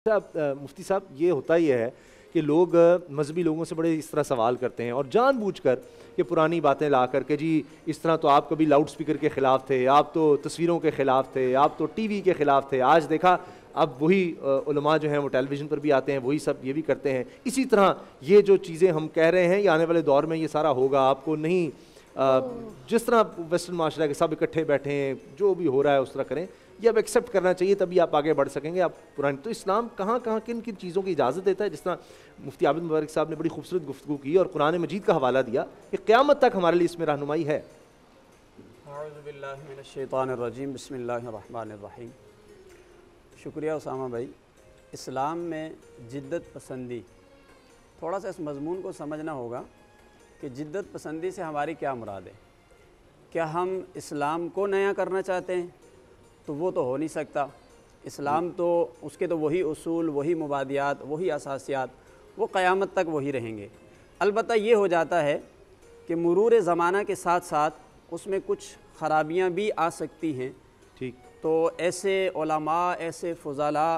साहब मुफ्ती साहब, ये होता ही है कि लोग मजहबी लोगों से बड़े इस तरह सवाल करते हैं और जानबूझकर कि पुरानी बातें ला करके, जी, इस तरह तो आप कभी लाउड स्पीकर के ख़िलाफ़ थे, आप तो तस्वीरों के ख़िलाफ़ थे, आप तो टीवी के ख़िलाफ़ थे, आज देखा, अब वही उलमा जो हैं वो टेलीविज़न पर भी आते हैं, वही सब ये भी करते हैं। इसी तरह ये जो चीज़ें हम कह रहे हैं, ये आने वाले दौर में ये सारा होगा, आपको नहीं जिस तरह वेस्टर्न माशरा के सब इकट्ठे बैठे हैं, जो भी हो रहा है उस तरह करें ये अब एक्सेप्ट करना चाहिए, तभी आप आगे बढ़ सकेंगे, आप पुरानी। तो इस्लाम कहाँ कहाँ, किन किन चीज़ों की इजाज़त देता है? जिस तरह मुफ्ती आबिद मुबारक साहब ने बड़ी खूबसूरत गुफ्तु की और कुरान मजीद का हवाला दिया कि क़्यामत तक हमारे लिए इसमें रहनुमाई है। शुक्रिया उसामा भाई। इस्लाम में जिद्दत पसंदी। थोड़ा सा इस मजमून को समझना होगा कि जिद्दत पसंदी से हमारी क्या मुराद है। क्या हम इस्लाम को नया करना चाहते हैं? तो वो तो हो नहीं सकता। इस्लाम तो उसके तो वही असूल वही मुबादियात वही असासियात वो क़यामत तक वही रहेंगे। अलबत् ये हो जाता है कि मरूर ज़माना के साथ साथ उसमें कुछ ख़राबियाँ भी आ सकती हैं। ठीक। तो ऐसे ऐसे फ़ुज़ला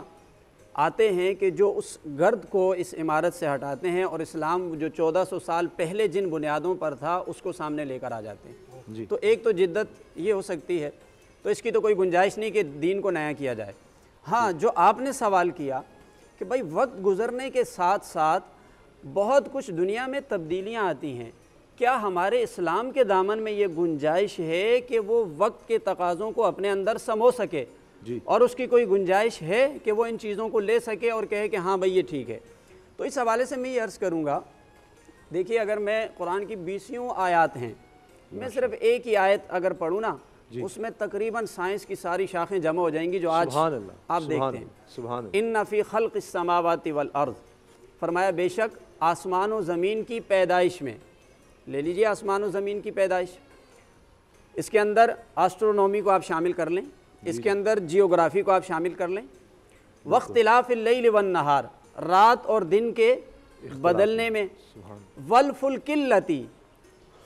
आते हैं कि जो उस गर्द को इस इमारत से हटाते हैं और इस्लाम जो 1400 साल पहले जिन बुनियादों पर था उसको सामने लेकर आ जाते हैं। जी। तो एक तो जिद्दत ये हो सकती है। तो इसकी तो कोई गुंजाइश नहीं कि दीन को नया किया जाए। हाँ जो आपने सवाल किया कि भाई वक्त गुज़रने के साथ साथ बहुत कुछ दुनिया में तब्दीलियाँ आती हैं क्या हमारे इस्लाम के दामन में ये गुंजाइश है कि वो वक्त के तकाज़ों को अपने अंदर समो सके? जी। और उसकी कोई गुंजाइश है कि वो इन चीज़ों को ले सके और कहे कि हाँ भाई ये ठीक है? तो इस हवाले से मैं ये अर्ज़ करूँगा देखिए अगर मैं कुरान की बीसियों आयत हैं मैं सिर्फ़ एक ही आयत अगर पढ़ूँ ना उसमें तकरीबन साइंस की सारी शाखें जमा हो जाएँगी जो आज आप देखते हैं। इन नफ़ी खल्क समावती वल अर्ज़ फरमाया बेशक आसमान व ज़मीन की पैदाइश में ले लीजिए आसमान व ज़मीन की पैदाइश। इसके अंदर एस्ट्रोनॉमी को आप शामिल कर लें इसके अंदर जियोग्राफी को आप शामिल कर लें। वक्तलाफ़ वन नहार रात और दिन के बदलने में। वल फुल किल्लती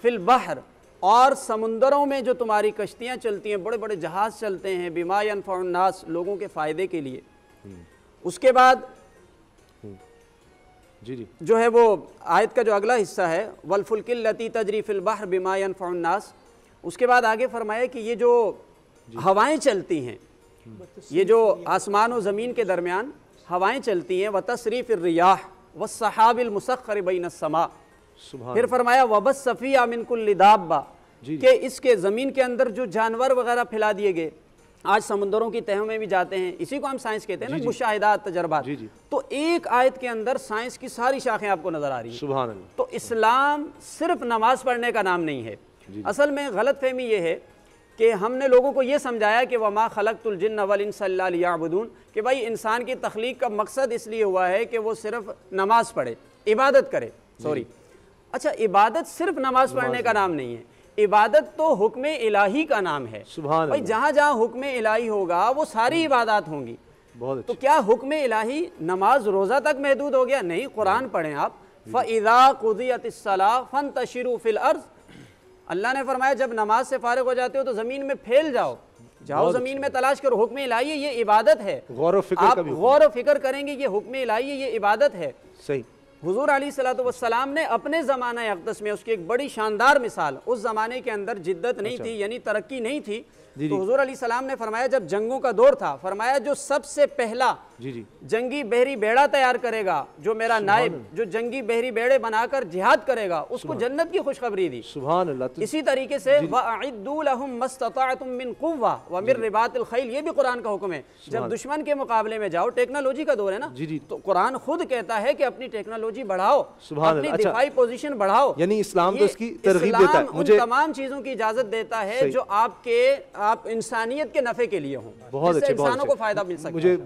फिल बहर और समुंदरों में जो तुम्हारी कश्तियाँ चलती हैं बड़े बड़े जहाज़ चलते हैं बीमायन फ़नास लोगों के फ़ायदे के लिए। उसके बाद जी जी। जो है वो आयत का जो अगला हिस्सा है वलफुल्किल लती तजरीफ़िल बहर बीमायन फ़नास उसके बाद आगे फरमाया कि ये जो हवाएँ चलती हैं ये जो आसमान और ज़मीन के दरमियान हवाएँ चलती हैं व तसरीफ़ रियाह व सहाबिल मुसखर बिन समा। फिर फरमाया वबस सफ़ी आमिनकुल्लिदाबा कि इसके ज़मीन के अंदर जो जानवर वगैरह फैला दिए गए। आज समुद्रों की तहों में भी जाते हैं। इसी को हम साइंस कहते हैं ना मुशाहिदात तजर्बा तो एक आयत के अंदर साइंस की सारी शाखें आपको नज़र आ रही हैं। तो इस्लाम सिर्फ़ नमाज़ पढ़ने का नाम नहीं है। असल में गलत फहमी ये है कि हमने लोगों को ये समझाया कि वमा खलकतुलजिन वलिनबून कि भाई इंसान की तख्लीक का मकसद इसलिए हुआ है कि वो सिर्फ़ नमाज़ पढ़े इबादत करे। सॉरी अच्छा इबादत सिर्फ़ नमाज़ पढ़ने का नाम नहीं है। इबादत तो हुक्म इलाही का नाम है। भाई जहाँ जहाँ हुक्म इलाही होगा वो सारी इबादत होंगी। बहुत तो क्या हुक्म इलाही नमाज़ रोज़ा तक महदूद हो गया? नहीं कुरान पढ़ें आप। फ़िदा कुदियत फ़न तशरू फिल अर्ज़। अल्लाह ने फरमाया जब नमाज़ से फारग हो जाते हो तो ज़मीन में फैल जाओ। जाओ ज़मीन में तलाश करो। हुक्म इलाही ये इबादत है। गौर आप गौर फ़िक्र करेंगे ये हुक्म इलाही ये इबादत है। सही। हुजूर अली सलाम ने अपने ज़माना अकदस में उसकी एक बड़ी शानदार मिसाल उस ज़माने के अंदर जिद्दत नहीं अच्छा। थी यानी तरक्की नहीं थी तो हजूर अली सलाम ने फरमाया जब जंगों का दौर था फरमाया जो सबसे पहला जी जी। जंगी बहरी बेड़ा तैयार करेगा जो मेरा नायब जो जंगी बहरी बेड़े बनाकर जिहाद करेगा उसको जन्नत की खुशखबरी दी। सुबह इसी तरीके से खैल ये भी कुरान का हुक्म है। जब दुश्मन के मुकाबले में जाओ टेक्नोलॉजी का दौर है ना जी जी। तो कुरान खुद कहता है कि अपनी टेक्नोलॉजी बढ़ाओ अपनी अच्छा। दिफाई पोजीशन बढ़ाओ। यानी इस्लाम तो इसकी तरगीब देता है। मुझे तमाम चीज़ों की इजाज़त देता है जो आपके आप इंसानियत के नफ़े के लिए हों। बहुत इंसानों को फ़ायदा मिल सकता है